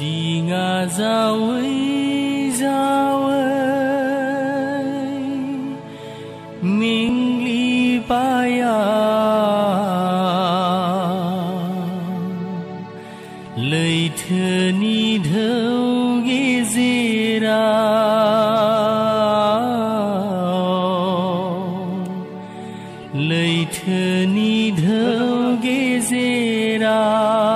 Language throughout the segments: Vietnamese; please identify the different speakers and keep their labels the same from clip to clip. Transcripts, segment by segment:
Speaker 1: đi ngà ra ấy ra ấy mình li ba ya. Lời thơ ni thâu ghê dê ra. Lời thơ ni thâu ghê dê ra.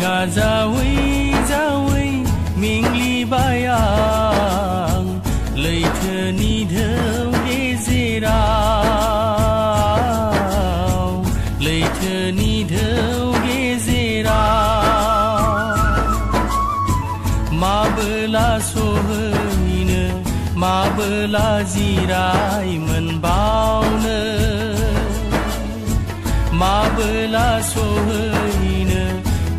Speaker 1: Nga ngà ra quy ra mình li bayang. Lời thơ ni thơ ghê dê rao lời thơ ni thơ ghê dê rao ma bơ la so hơi nơ ma bơ la zirai mình bao nơ ma bơ la so hơi nơ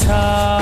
Speaker 1: ছায়া